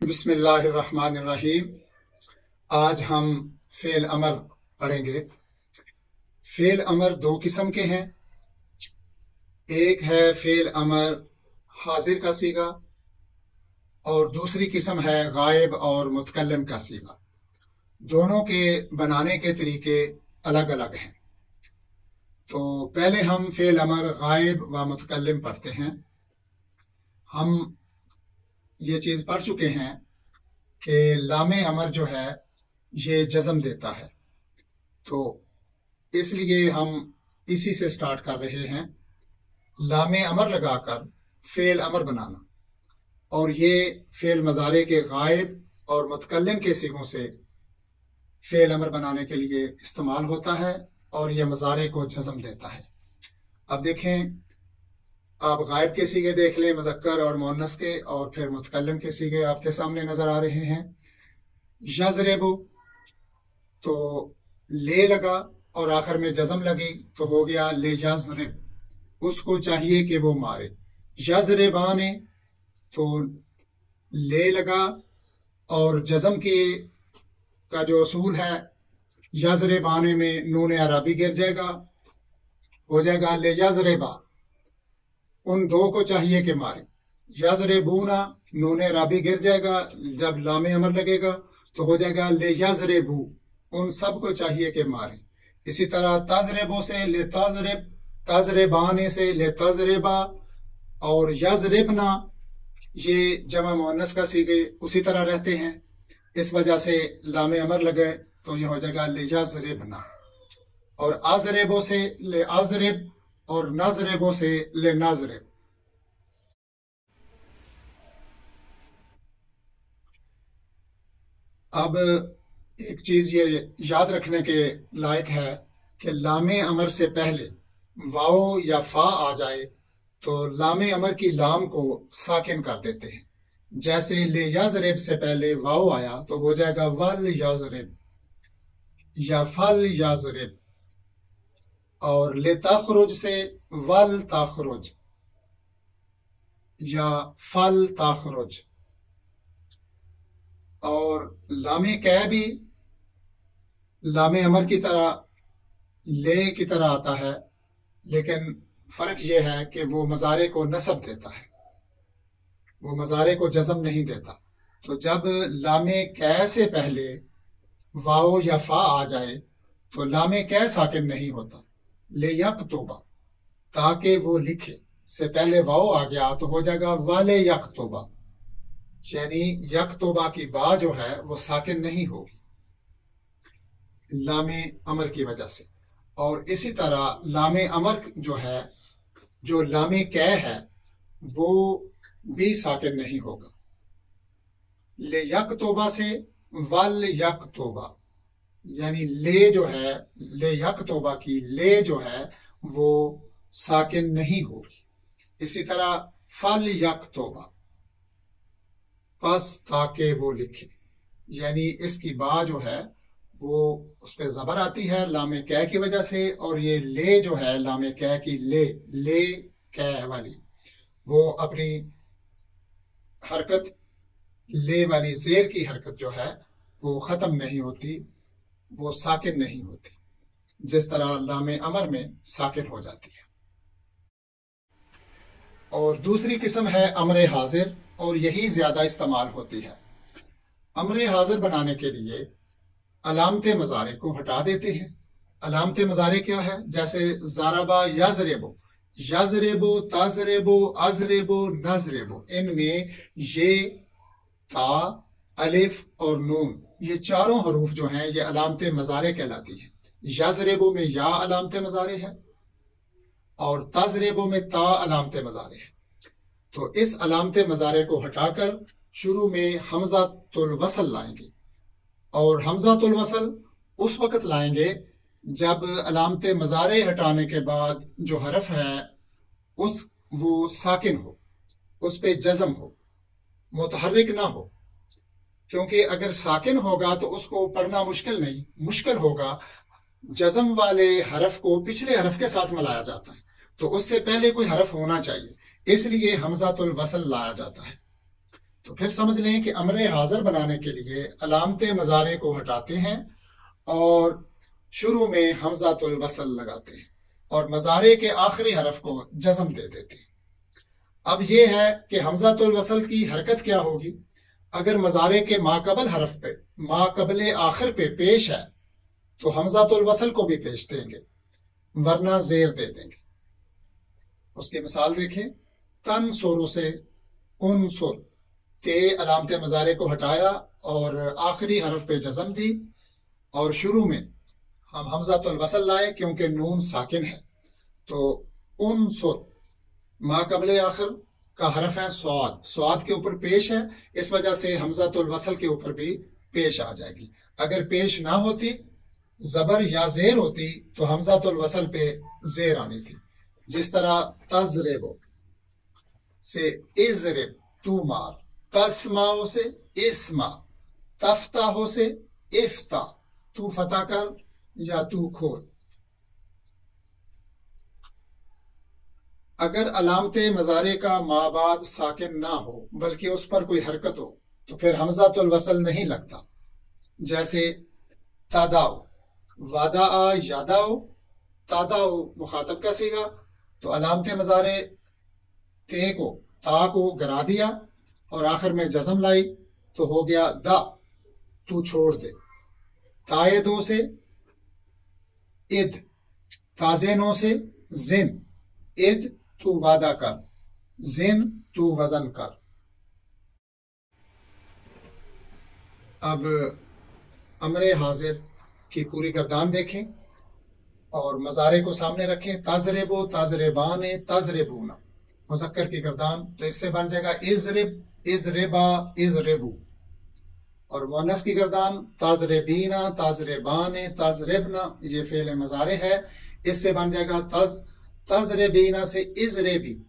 بسم اللہ الرحمن الرحیم۔ آج ہم فعل امر پڑھیں گے۔ فعل امر دو قسم کے ہیں۔ ایک ہے فعل امر حاضر کا سیگا اور دوسری قسم ہے غائب اور متکلم کا سیگا۔ دونوں کے بنانے کے طریقے الگ الگ ہیں۔ تو پہلے ہم فعل امر غائب و متکلم پڑھتے ہیں۔ ہم یہ چیز پڑھ چکے ہیں کہ لام امر جو ہے، یہ جزم دیتا ہے۔ تو اس لیے ہم اسی سے سٹارٹ کر رہے ہیں۔ لام امر لگا کر فعل امر بنانا۔ اور یہ فعل مزارے کے غائب اور متکلم کے سگوں سے فعل امر بنانے کے لیے استعمال ہوتا ہے اور یہ مزارے کو جزم دیتا ہے۔ اب دیکھیں آپ غائب کے سیگے دیکھ لیں، مذکر اور مونس کے، اور پھر متکلم کے سیگے آپ کے سامنے نظر آ رہے ہیں۔ یزریبو تو لے لگا اور آخر میں جزم لگی، تو ہو گیا لے یزرب۔ اس کو چاہیے کہ وہ مارے۔ یزربانے تو لے لگا اور جزم کے کا جو اصول ہے یزربانے میں نون عربی گر جائے گا۔ ہو جائے گا لے یزربا۔ ان دو کو چاہیے کہ مارے۔ یزر بونا نون رابی گر جائے گا، جب لام امر لگے گا، تو ہو جائے گا لے یزر بو ان سب کو چاہیے کہ مارے۔ اسی طرح تازربو سے لے تازرب تازربانے سے لے تازربا اور یزربنا، یہ جمع مونس کا سیگے اسی طرح رہتے ہیں۔ اس وجہ سے لام امر لگے، تو یہ ہو جائے گا لے یزربنا۔ اور آزربو سے لے آزرب اور ناظربوں سے لے ناظرب اب ایک چیز یہ یاد رکھنے کے لائق ہے کہ لام امر سے پہلے واؤ یا فا آ جائے تو لام امر کی لام کو ساکن کر دیتے ہیں۔ جیسے لے یازرب سے پہلے واؤ آیا تو ہو جائے گا ول یازرب یا فل یازرب اور لے تاخرج سے ول تاخرج، یا فل تاخرج۔ اور لام بھی لام امر کی طرح، لے کی طرح آتا ہے، لیکن فرق یہ ہے کہ وہ مزارے کو نصب دیتا ہے۔ وہ مزارے کو جزم نہیں دیتا۔ تو جب لام سے پہلے واؤ یا فا آ جائے، تو لام ساکن نہیں ہوتا۔ لے یک توبہ تاکہ وہ لکھے۔ سے پہلے واؤ آ گیا تو ہو جائے گا والے یک توبہ یعنی یک توبہ کی با جو ہے وہ ساکن نہیں ہوگی۔ لام امر کی وجہ سے۔ اور اسی طرح لام امر جو ہے، جو لام کہ ہے، وہ بھی ساکن نہیں ہوگا۔ لے یک توبہ سے ول یک توبہ یعنی لے جو ہے، لے یک توبہ کی لے جو ہے، وہ ساکن نہیں ہوگی۔ اسی طرح فل یک توبہ پس تاکہ وہ لکھے۔ یعنی اس کی با جو ہے، وہ اس پہ زبر آتی ہے لام کہ کی وجہ سے، اور یہ لے جو ہے لام کہ کی لے لے کہ والی۔ وہ اپنی حرکت، لے والی زیر کی حرکت جو ہے، وہ ختم نہیں ہوتی۔ وہ ساکن نہیں ہوتی جس طرح لام امر میں ساکن ہو جاتی ہے۔ اور دوسری قسم ہے امر حاضر، اور یہی زیادہ استعمال ہوتی ہے۔ امر حاضر بنانے کے لیے علامت مزارے کو ہٹا دیتے ہیں۔ علامت مزارے کیا ہے؟ جیسے زارابا یا زریبو یا زریبو تازریبو ازریبو نزریبو ان میں یہ تا، الف اور نون یہ چاروں حروف جو ہیں، یہ علامت مزارے کہلاتی ہیں۔ یا زریبوں میں یا علامت مزارے ہے اور تازریبوں میں تا علامت مزارے ہے۔ تو اس علامت مزارے کو ہٹا کر شروع میں حمزہ الوصل لائیں گے۔ اور حمزہ الوصل اس وقت لائیں گے جب علامت مزارے ہٹانے کے بعد جو حرف ہے، اس وہ ساکن ہو، اس پہ جزم ہو، متحرک نہ ہو۔ کیونکہ اگر ساکن ہوگا تو اس کو پڑھنا مشکل نہیں، مشکل ہوگا۔ جزم والے حرف کو پچھلے حرف کے ساتھ ملایا جاتا ہے۔ تو اس سے پہلے کوئی حرف ہونا چاہیے۔ اس لیے حمزہ الوصل لایا جاتا ہے۔ تو پھر سمجھ لیں کہ امر حاضر بنانے کے لیے علامت مزارے کو ہٹاتے ہیں اور شروع میں حمزات الوصل لگاتے ہیں اور مزارے کے آخری حرف کو جزم دے دیتے ہیں۔ اب یہ ہے کہ حمزات الوصل کی حرکت کیا ہوگی؟ اگر مزارے کے ماقبل حرف پہ، ماقبل آخر پہ پیش ہے، تو حمزات الوصل کو بھی پیش دیں گے، ورنہ زیر دے دیں گے۔ اس کی مثال دیکھیں، تن سوروں سے ان سور تے علامت مزارے کو ہٹایا اور آخری حرف پہ جزم دی، اور شروع میں ہم حمزات الوصل لائے کیونکہ نون ساکن ہے۔ تو ان سر ما قبل آخر کا حرف ہے سواد۔ سواد کے اوپر پیش ہے، اس وجہ سے حمزات الوصل کے اوپر بھی پیش آ جائے گی۔ اگر پیش نہ ہوتی، زبر یا زیر ہوتی، تو حمزات الوصل پہ زیر آنی تھی۔ جس طرح تزرب سے ازرب تو مار، تسماؤ سے اسما تفتاہو سے افتا، تو فتح کر یا تو کھول اگر علامت مزارے کا ماباد ساکن نہ ہو، بلکہ اس پر کوئی حرکت ہو، تو پھر حمزہ الوصل نہیں لگتا۔ جیسے، تاداؤ۔ وادا یاداؤ، تاداؤ مخاطب کا سیگا۔ تو علامت مزارے تے کو، تا کو گرا دیا اور آخر میں جزم لائی، تو ہو گیا دا، تو چھوڑ دے۔ تائے دو سے، اد۔ تازے نو سے، زن۔ اد۔ تو وعدہ کر۔ زن تو وزن کر۔ اب امر حاضر کی پوری گردان دیکھیں اور مزارے کو سامنے رکھیں۔ تازربو تازربان تازربونا مذکر کی گردان تو اس سے بن جائے گا۔ ازرب ازربا ازربو اور مونس کی گردان تازربینا تازربان تازربنا یہ فعل مزارے ہے۔ اس سے بن جائے گا تاز تازربینا سے ازربی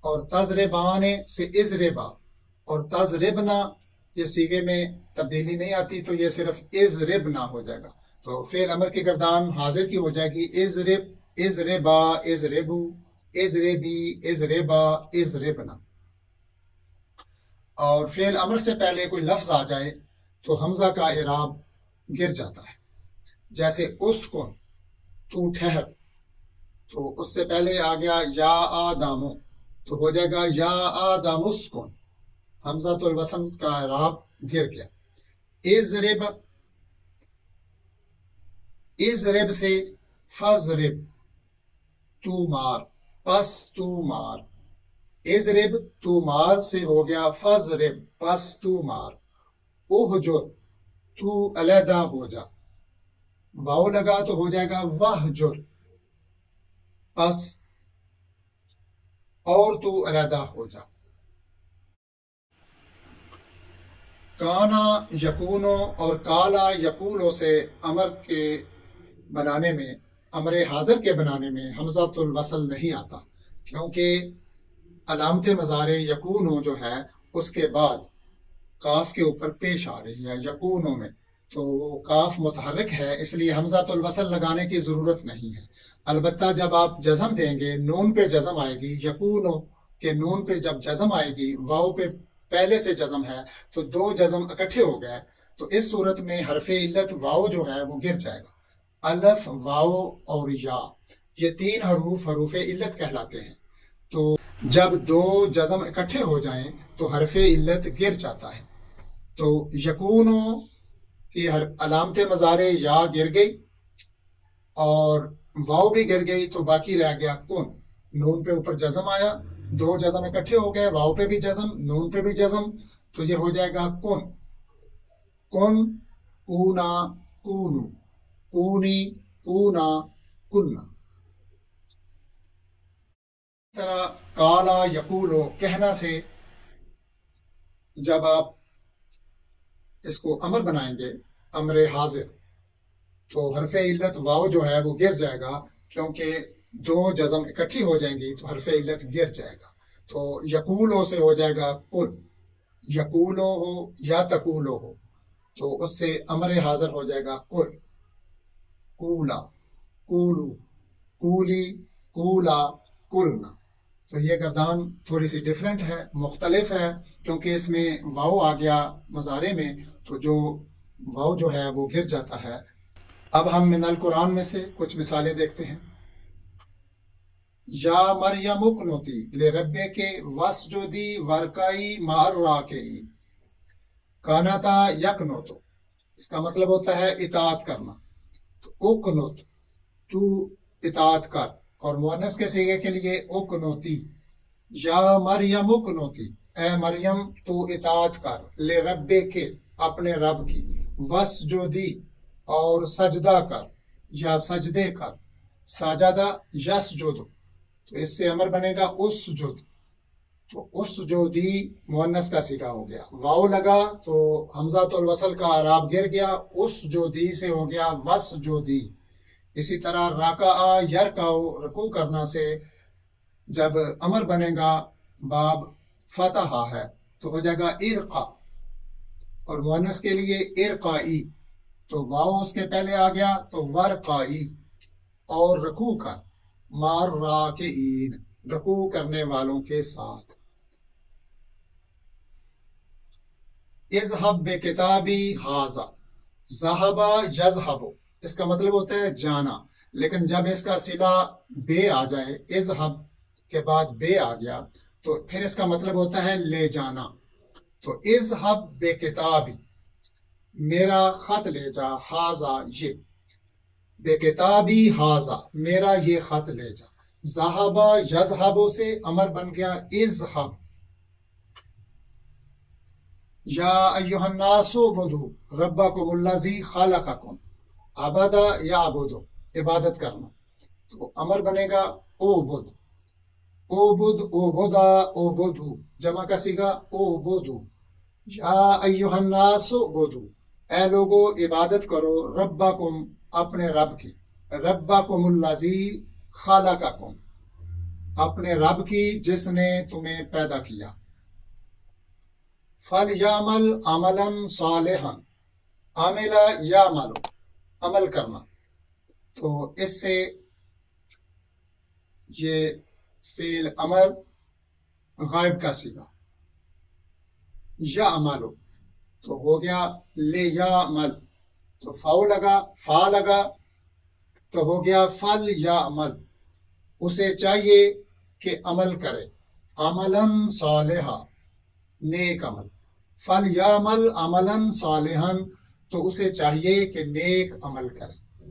اور تازربان سے ازربا اور تازربنا یہ سیگے میں تبدیلی نہیں آتی تو یہ صرف ازربنا ہو جائے گا۔ تو فعل امر کی گردان حاضر کی ہو جائے گی۔ ازرب ازربا ازربو ازربی ازربا ازربنا اور فعل امر سے پہلے کوئی لفظ آ جائے تو حمزہ کا اعراب گر جاتا ہے۔ جیسے اس کو تو ٹھہر۔ تو اس سے پہلے آ گیا یا آدامو تو ہو جائے گا یا آدام اس کو حمزہ تو الوسن کا اعراب گر گیا۔ ازرب ازرب سے فضرب تو مار، پس تو مار۔ ازرب تو مار سے ہو گیا فضرب پس تو مار۔ اوہ جو تو علیحدہ ہو جا۔ واؤ لگا تو ہو جائے گا وہ جر۔ پس اور تو علیحدہ ہو جا۔ کانا یقونوں اور کالا یقونوں سے امر کے بنانے میں، امر حاضر کے بنانے میں حمزہ الوصل نہیں آتا۔ کیونکہ علامت مزار یقون جو ہے، اس کے بعد کاف کے اوپر پیش آ رہی ہے یقونوں میں۔ تو وہ کاف متحرک ہے، اس لیے حمزہ الوصل لگانے کی ضرورت نہیں ہے۔ البتہ جب آپ جزم دیں گے، نون پہ جزم آئے گی یقونوں کے نون پہ جب جزم آئے گی واؤ پہ پہلے سے جزم ہے، تو دو جزم اکٹھے ہو گئے، تو اس صورت میں حرف علت واؤ جو ہے، وہ گر جائے گا۔ الف واؤ اور یا، یہ تین حروف حروف علت کہلاتے ہیں۔ تو جب دو جزم اکٹھے ہو جائیں، تو حرف علت گر جاتا ہے۔ تو یقونوں کی علامت مزارے یا گر گئی اور واؤ بھی گر گئی تو باقی رہ گیا کن نون پہ اوپر جزم آیا، دو جزم اکٹھے ہو گئے، واؤ پہ بھی جزم، نون پہ بھی جزم، تو یہ ہو جائے گا کن کن کونا کونو، کونی کونا کننا طرح کالا یقولو کہنا سے جب آپ اس کو امر بنائیں گے، امر حاضر۔ تو حرف علت واؤ جو ہے وہ گر جائے گا، کیونکہ دو جزم اکٹھی ہو جائیں گی، تو حرف علت گر جائے گا۔ تو یقولو سے ہو جائے گا کل یقولو ہو یا تقولو ہو، تو اس سے امر حاضر ہو جائے گا کل کولا کولو کولی کولا کلنا تو یہ گردان تھوڑی سی ڈیفرنٹ ہے، مختلف ہے، کیونکہ اس میں واؤ آ گیا مزارے میں، تو جو واؤ جو ہے وہ گر جاتا ہے۔ اب ہم من القرآن میں سے کچھ مثالیں دیکھتے ہیں۔ یا مریم اکنوتی لے ربے کے وس جو دی ورکائی مار را کے کانتا یکنوتو اس کا مطلب ہوتا ہے اطاعت کرنا۔ تو اکنوت تو اطاعت کر۔ اور مونس کے سیگے کے لیے اکنوتی یا مریم اکنوتی اے مریم، تو اطاعت کر۔ لے ربے کے اپنے رب کی۔ وس جو دی اور سجدہ کر یا سجدے کر۔ ساجدہ، یس جو دو۔ تو اس سے امر بنے گا اس جد تو اس جو دی مونس کا سکا ہو گیا۔ واؤ لگا تو حمزہ الوصل کا عراب گر گیا۔ اس جو دی سے ہو گیا وس جو دی۔ اسی طرح راکا یر کا رکو کرنا سے جب امر بنے گا، باب فتح ہے، تو ہو جائے گا ارقا۔ اور مونس کے لیے ارقائی، تو واؤ اس کے پہلے آ گیا، تو ورقائی۔ اور رکو کر۔ مار را کے عید رکو کرنے والوں کے ساتھ۔ اذهب بے کتابی حاضا زہبا یزہبو اس کا مطلب ہوتا ہے جانا۔ لیکن جب اس کا سلا بے آ جائے اذهب کے بعد بے آ گیا، تو پھر اس کا مطلب ہوتا ہے لے جانا۔ تو اذهب بے کتابی، میرا خط لے جا حاضا یہ۔ بے کتابی حاضا میرا یہ خط لے جا۔ زہبا یزہبو سے امر بن گیا اذهب یا ایوہ الناس بدو ربکم اللذی خالقکم عبدا یا عبدو، عبادت کرنا۔ تو امر بنے گا او بد او بد او بدا او بدو جمع کا سیگا او بدو یا ایوہ الناس بدو اے لوگو، عبادت کرو ربکم اپنے رب کی۔ ربکم اللذی خالقکم اپنے رب کی جس نے تمہیں پیدا کیا۔ فل یامل عملن صالحن عاملہ یا عمل کرنا۔ تو اس سے یہ فیل امر غائب کا سیگا۔ یا عملو۔ تو ہو گیا لے یا عمل۔ تو فاؤ لگا، فا لگا۔ تو ہو گیا فل یا عمل۔ اسے چاہیے کہ عمل کرے۔ عملاً صالحہ نیک عمل۔ فل یا عمل، عملاً صالحن تو اسے چاہیے کہ نیک عمل کرے۔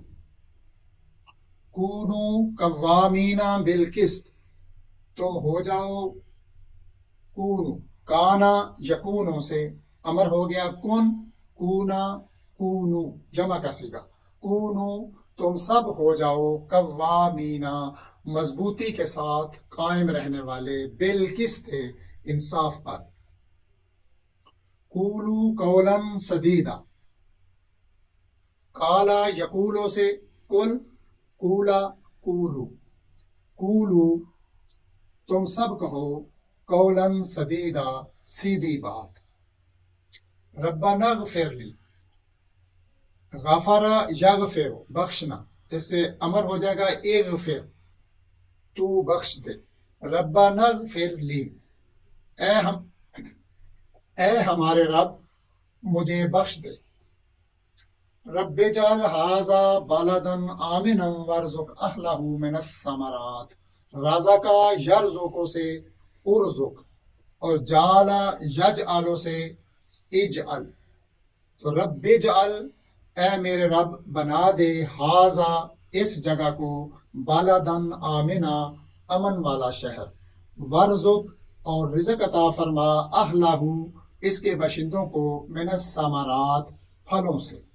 کونو قوامینا بالقسط، تم ہو جاؤ۔ کونو، کانا یکونو سے امر ہو گیا۔ کن؟ کونا، کونو، جمع کا سیگا۔ کونو، تم سب ہو جاؤ۔ قوامینا مضبوطی کے ساتھ قائم رہنے والے۔ بالقسط، انصاف پر۔ کولو کولن سدیدہ۔ کالا یقولو سے کل، کولا کولو۔ کولو، تم سب کہو کولن سدیدہ، سیدھی بات۔ ربنا اغفر لی۔ غفرا یغفر، بخشنا۔ اس سے امر ہو جائے گا، اغفر۔ تو بخش دے۔ ربنا اغفر لی۔ اے ہم، اے ہمارے رب، مجھے بخش دے۔ رب جال حاضا بالدن آمنا ورزق اہلہ من السمرات رازقا یرزقو سے ارزق اور جالا یج آلو سے اجعل۔ تو رب جعل اے میرے رب، بنا دے حاضا اس جگہ کو بالدن آمنا امن والا شہر۔ ورزق اور رزق عطا فرما اہلہ اس کے باشندوں کو من السمرات پھلوں سے۔